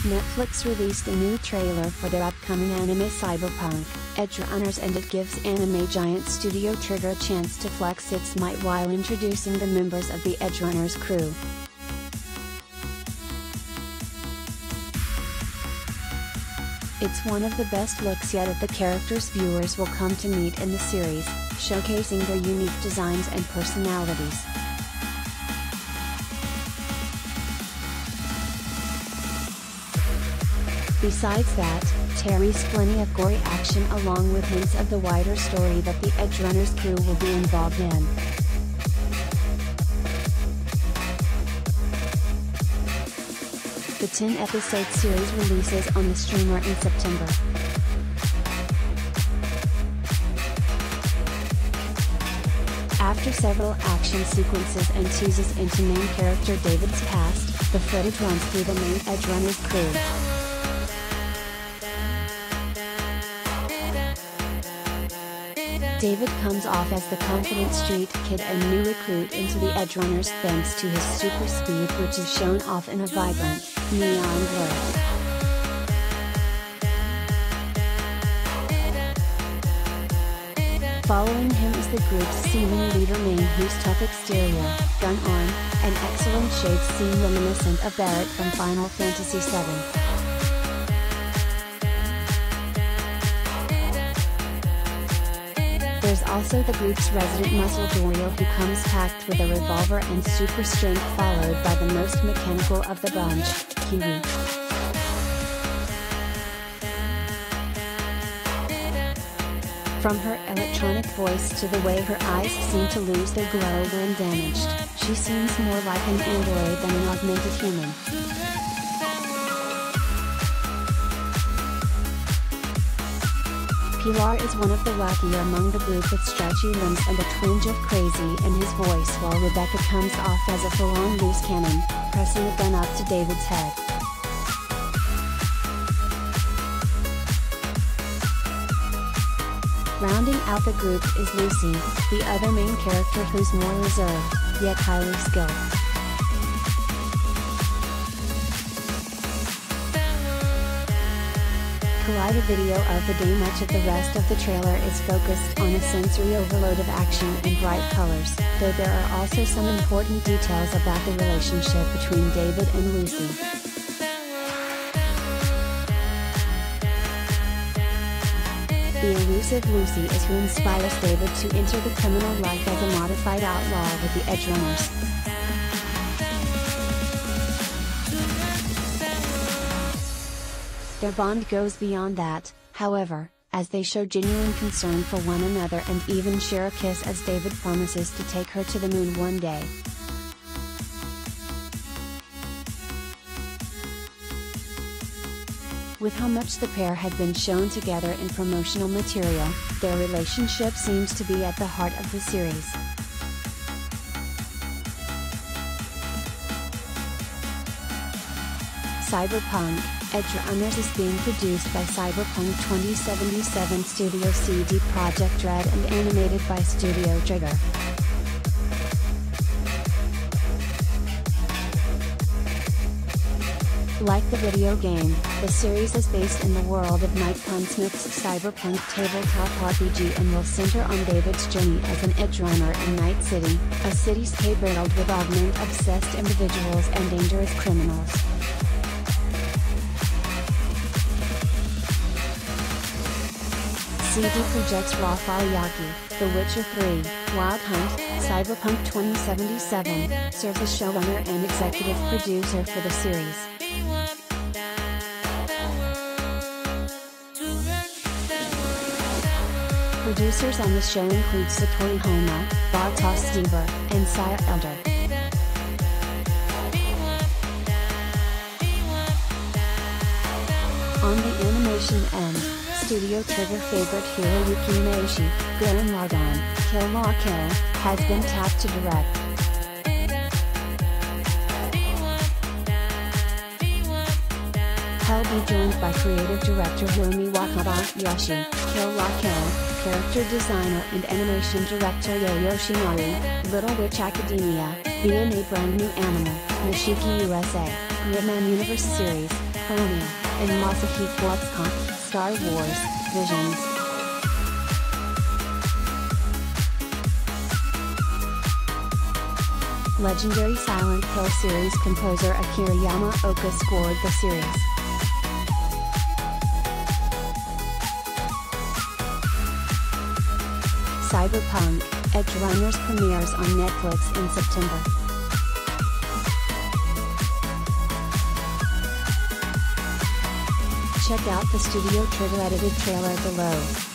Netflix released a new trailer for their upcoming anime Cyberpunk, Edgerunners and it gives anime giant Studio Trigger a chance to flex its might while introducing the members of the Edgerunners crew. It's one of the best looks yet at the characters viewers will come to meet in the series, showcasing their unique designs and personalities. Besides that, Terry's plenty of gory action along with hints of the wider story that the Edgerunners crew will be involved in. The 10 episode series releases on the streamer in September. After several action sequences and teases into main character David's past, the footage runs through the main Edgerunners crew. David comes off as the confident street kid and new recruit into the edge runners thanks to his super speed which is shown off in a vibrant, neon glow. Following him is the group's seeming leader Maine whose tough exterior, gun arm, and excellent shades seem reminiscent of Barret from Final Fantasy VII. There's also the group's resident muscle Dorio who comes packed with a revolver and super strength followed by the most mechanical of the bunch, Kiwi. From her electronic voice to the way her eyes seem to lose their glow when damaged, she seems more like an android than an augmented human. Pilar is one of the wackier among the group with stretchy limbs and a twinge of crazy in his voice while Rebecca comes off as a full-on loose cannon, pressing a gun up to David's head. Rounding out the group is Lucy, the other main character who's more reserved, yet highly skilled. Collide video of the day much of the rest of the trailer is focused on a sensory overload of action and bright colors, though there are also some important details about the relationship between David and Lucy. The elusive Lucy is who inspires David to enter the criminal life as a modified outlaw with the Edgerunners. Their bond goes beyond that, however, as they show genuine concern for one another and even share a kiss as David promises to take her to the moon one day. With how much the pair had been shown together in promotional material, their relationship seems to be at the heart of the series. Cyberpunk, Edgerunners is being produced by Cyberpunk 2077 Studio CD Projekt Red and animated by Studio Trigger. Like the video game, the series is based in the world of Mike Pondsmith's cyberpunk tabletop RPG and will center on David's journey as an edge runner in Night City, a cityscape riddled with augment-obsessed individuals and dangerous criminals. CD Rafał Jaki, The Witcher 3, Wild Hunt, Cyberpunk 2077, serves as showrunner and executive producer for the series. Producers on the show include Satori Homa, Bartosz Sztybor, and Saya Elder. On the animation end, Studio Trigger favorite Hiroyuki Imaishi, Gurren Lagann, Kill La Kill, has been tapped to direct. He'll be joined by creative director Hiromi Wakabayashi, Kill La Kill, character designer and animation director Yo Yoshinari, Little Witch Academia, BNA Brand New Animal, Yoshiki Usa, Gridman Universe Series, Pioneer, and Masahiko Otsuka, Star Wars, Visions. Legendary Silent Hill series composer Akira Yamaoka scored the series. Cyberpunk, Edgerunners premieres on Netflix in September. Check out the Studio Trigger edited trailer below.